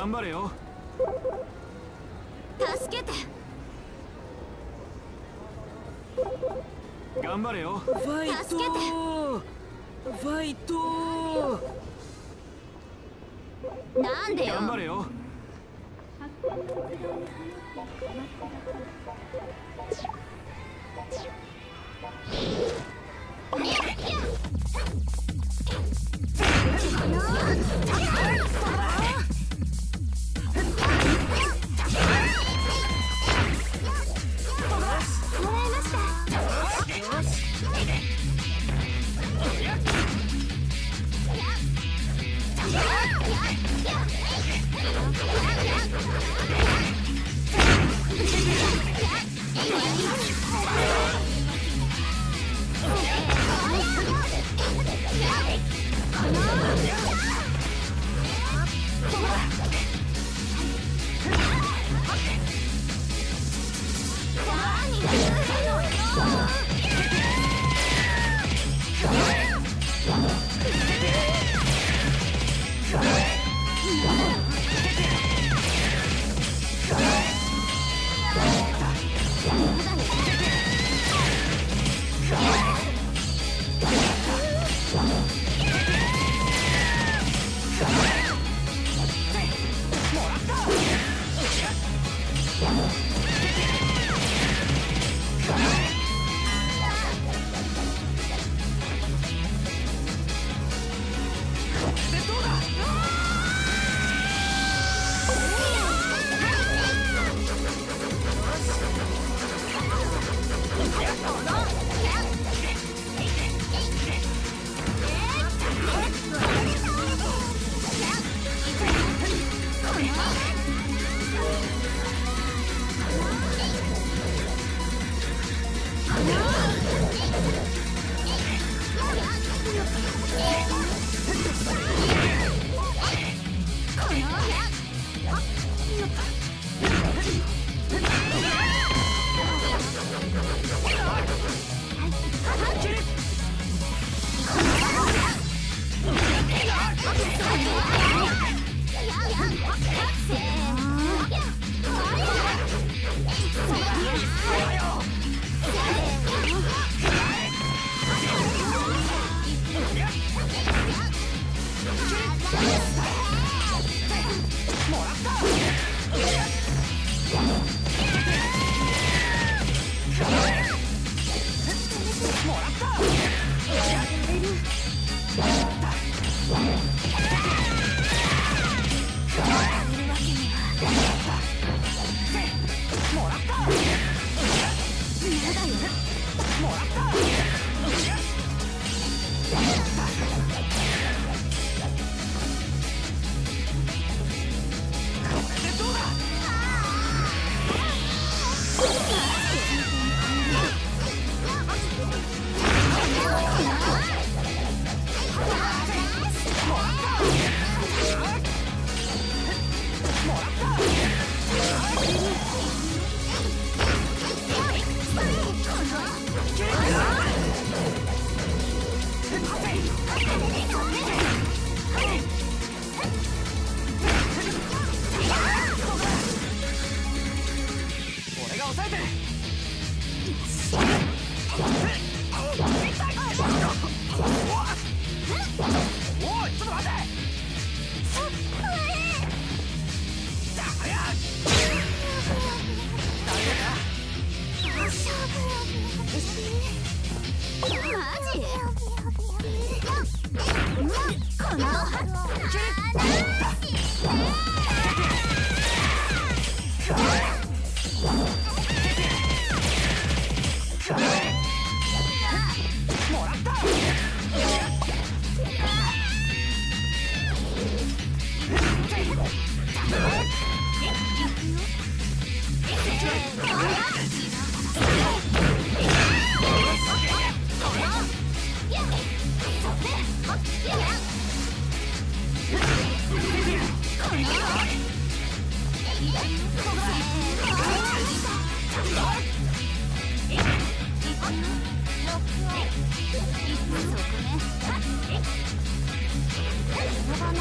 頑張れよ。助けて。頑張れよ。ファイト助けてファイトなんでよ。頑張れよこのバナ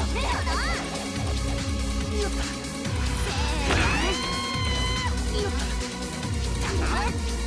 よっ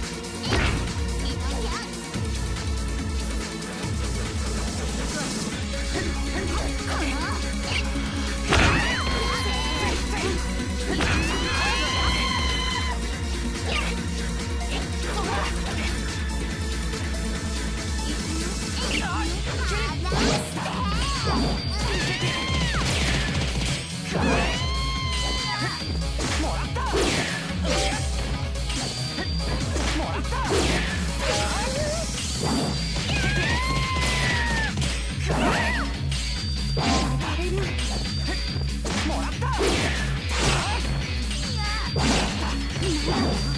こ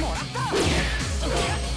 もらった。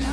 こ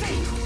Yeah.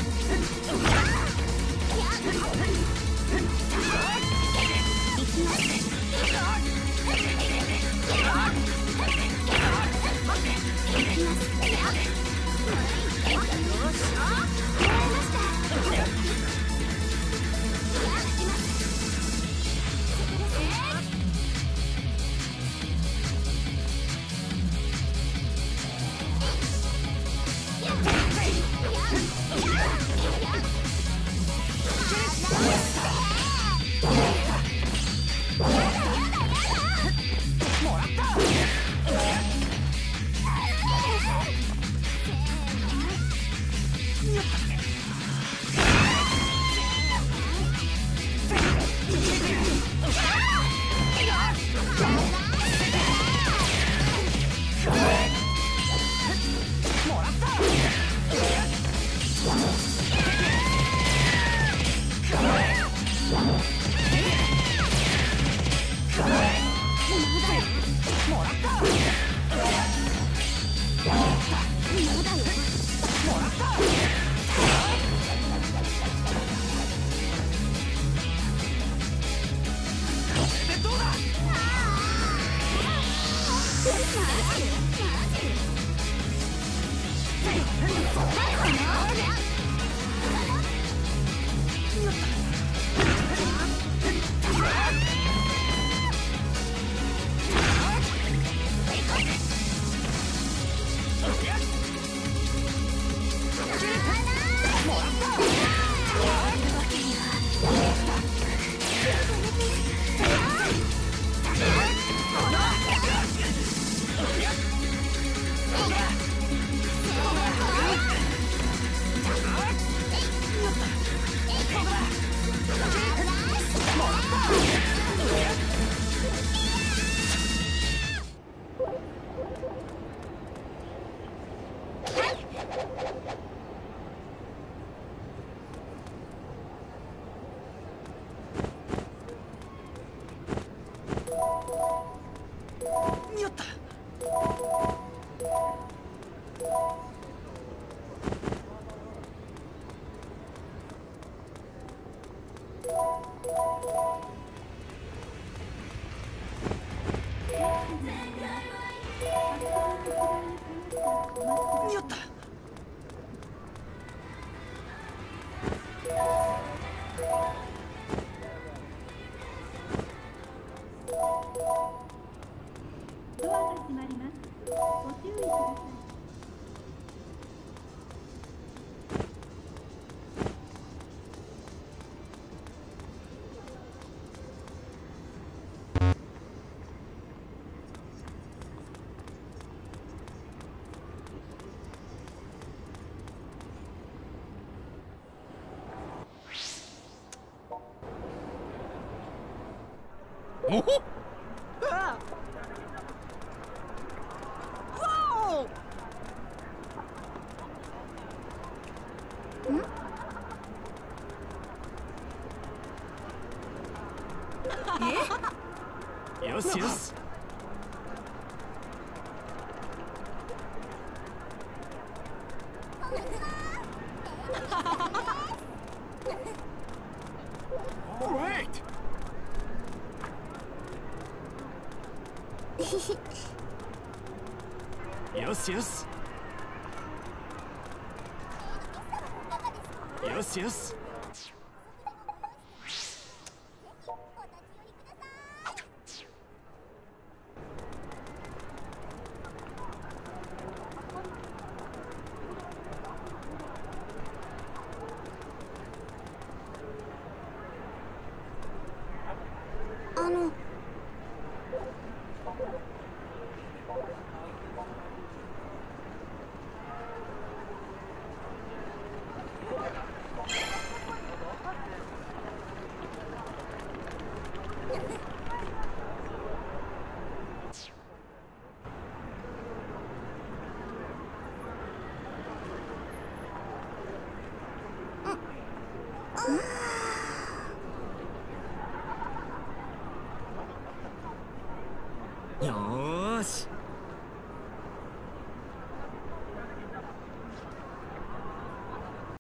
よしよし